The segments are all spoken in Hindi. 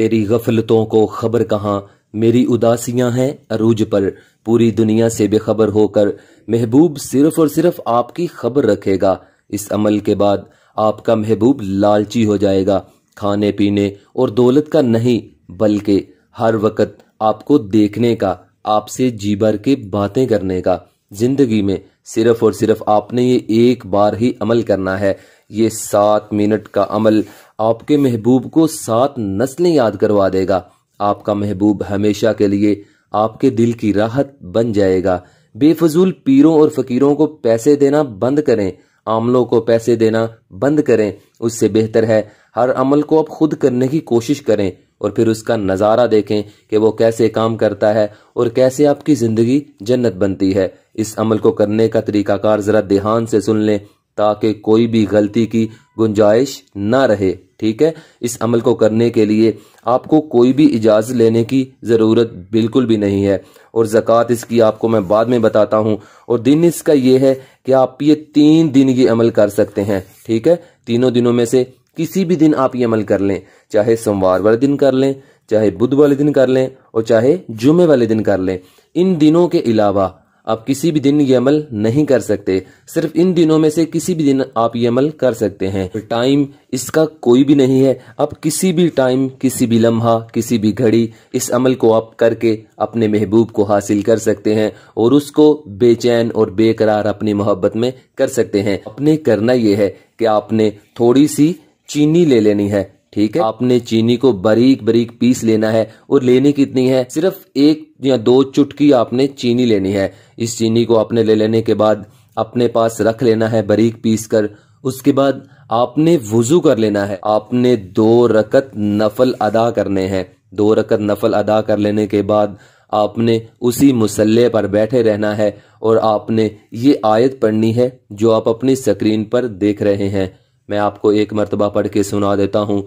तेरी गफलतों को खबर कहाँ? मेरी उदासियाँ हैं अरूज पर। पूरी दुनिया से बेखबर होकर महबूब सिर्फ़ और सिर्फ़ आपकी खबर रखेगा। इस अमल के बाद आपका महबूब लालची हो जाएगा। खाने, पीने और दौलत का नहीं, बल्कि हर वक्त आपको देखने का, आपसे जी भर के बातें करने का। ज़िंदगी में सिर्फ़ और सिर्फ़ आपने ये एक बार ही अमल करना है। ये सात मिनट का अमल आपके महबूब को सात नस्लें याद करवा देगा। आपका महबूब हमेशा के लिए आपके दिल की राहत बन जाएगा। बेफजूल पीरों और फकीरों को पैसे देना बंद करें। आमलों को पैसे देना बंद करें। उससे बेहतर है, हर अमल को आप खुद करने की कोशिश करें और फिर उसका नज़ारा देखें कि वो कैसे काम करता है और कैसे आपकी ज़िंदगी जन्नत बनती है। इस अमल को करने का तरीकाकार ज़रा ध्यान से सुन लें ताकि कोई भी गलती की गुंजाइश ना रहे। ठीक है? इस अमल को करने के लिए आपको कोई भी इजाज़त लेने की ज़रूरत बिल्कुल भी नहीं है। और ज़क़़त इसकी आपको मैं बाद में बताता हूँ। और दिन इसका ये है कि आप ये तीन दिन ये अमल कर सकते हैं। ठीक है? तीनों दिनों में से किसी भी दिन आप ये अमल कर लें। चाहे सोमवार वाले दिन कर लें, चाहे बुध वाले दिन कर लें और चाहे जुमे वाले दिन कर लें। इन दिनों के अलावा आप किसी भी दिन ये अमल नहीं कर सकते। सिर्फ़ इन दिनों में से किसी भी दिन आप ये अमल कर सकते हैं। टाइम इसका कोई भी नहीं है। आप किसी भी टाइम, किसी भी लम्हा, किसी भी घड़ी इस अमल को आप करके अपने महबूब को हासिल कर सकते हैं और उसको बेचैन और बेकरार अपनी मोहब्बत में कर सकते हैं। अपने करना यह है कि आपने थोड़ी सी चीनी ले लेनी है। ठीक है? आपने चीनी को बारीक बारीक पीस लेना है और लेनी कितनी है? सिर्फ़ एक या दो चुटकी आपने चीनी लेनी है। इस चीनी को आपने ले लेने के बाद अपने पास रख लेना है बारीक पीस कर। उसके बाद आपने वज़ू कर लेना है। आपने दो रकत नफल अदा करने हैं। दो रकत नफल अदा कर लेने के बाद आपने उसी मुसल्ले पर बैठे रहना है और आपने ये आयत पढ़नी है जो आप अपनी स्क्रीन पर देख रहे हैं। मैं आपको एक मरतबा पढ़ के सुना देता हूँ।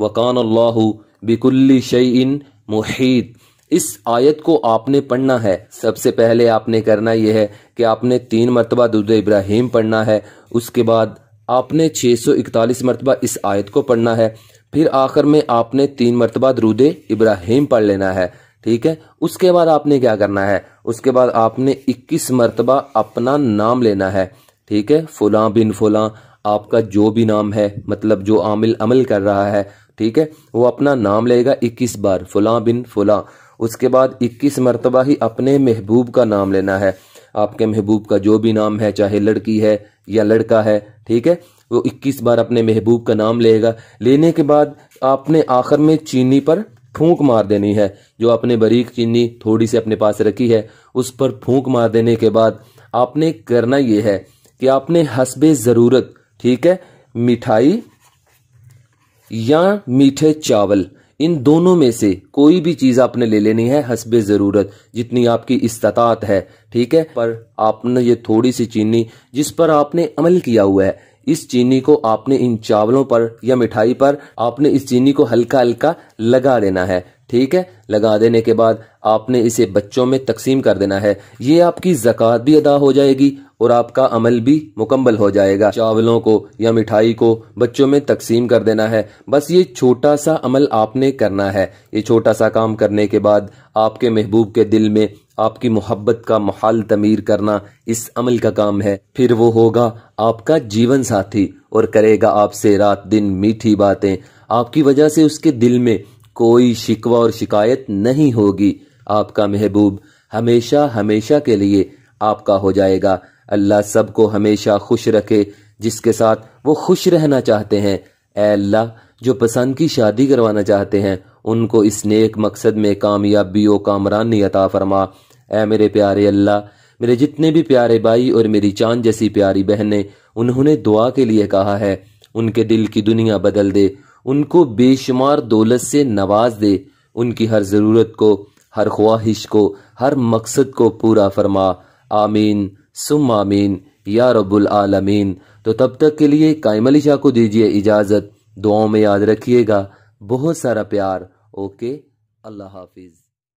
वकान अल्लाह बिकुल्ली शईन मुहीत इस आयत को आपने पढ़ना है। सबसे पहले आपने करना यह है कि आपने तीन मरतबा दुद इब्राहिम पढ़ना है। उसके बाद आपने छः सौ इकतालीस मरतबा इस आयत को पढ़ना है। फिर आखिर में आपने तीन मरतबा दरूद इब्राहिम पढ़ लेना है। ठीक है? उसके बाद आपने क्या करना है? उसके बाद आपने इक्कीस मरतबा अपना नाम लेना है। ठीक है? फुला बिन फुला आपका जो भी नाम है मतलब जो आमिल अमल कर रहा है, ठीक है, वो अपना नाम लेगा इक्कीस बार, फुला बिन फुला। उसके बाद इक्कीस मरतबा ही अपने महबूब का नाम लेना है। आपके महबूब का जो भी नाम है, चाहे लड़की है या लड़का है, ठीक है, वो इक्कीस बार अपने महबूब का नाम लेगा। लेने के बाद आपने आखिर में चीनी पर फूंक मार देनी है। जो आपने बारीक चीनी थोड़ी सी अपने पास रखी है, उस पर फूंक मार देने के बाद आपने करना यह है कि आपने हसबे ज़रूरत ठीक है? मिठाई या मीठे चावल, इन दोनों में से कोई भी चीज़ आपने ले लेनी है, हसबे ज़रूरत, जितनी आपकी इस्तात है, ठीक है? पर आपने ये थोड़ी सी चीनी, जिस पर आपने अमल किया हुआ है, इस चीनी को आपने इन चावलों पर या मिठाई पर, आपने इस चीनी को हल्का हल्का लगा देना है। ठीक है? लगा देने के बाद आपने इसे बच्चों में तकसीम कर देना है। ये आपकी जक़ात भी अदा हो जाएगी और आपका अमल भी मुकम्मल हो जाएगा। चावलों को या मिठाई को बच्चों में तकसीम कर देना है। बस ये छोटा सा अमल आपने करना है। ये छोटा सा काम करने के बाद आपके महबूब के दिल में आपकी मोहब्बत का महल तमीर करना इस अमल का काम है। फिर वो होगा आपका जीवन साथी और करेगा आपसे रात दिन मीठी बातें। आपकी वजह से उसके दिल में कोई शिकवा और शिकायत नहीं होगी। आपका महबूब हमेशा हमेशा के लिए आपका हो जाएगा। अल्लाह सबको हमेशा खुश रखे, जिसके साथ वो खुश रहना चाहते हैं। ए अल्लाह, जो पसंद की शादी करवाना चाहते हैं, उनको इस नेक मकसद में कामयाबी और कामरानी अता फरमा। ए मेरे प्यारे अल्लाह, मेरे जितने भी प्यारे भाई और मेरी चाँद जैसी प्यारी बहनें, उन्होंने दुआ के लिए कहा है, उनके दिल की दुनिया बदल दे उनको बेशुमार दौलत से नवाज़ दे। उनकी हर ज़रूरत को, हर ख्वाहिश को, हर मकसद को पूरा फरमा। आमीन, सुम आमीन, या रब्बुल आलमीन। तो तब तक के लिए कायम अली शाह को दीजिए इजाज़त। दुआओं में याद रखिएगा। बहुत सारा प्यार। ओके, अल्लाह हाफिज़।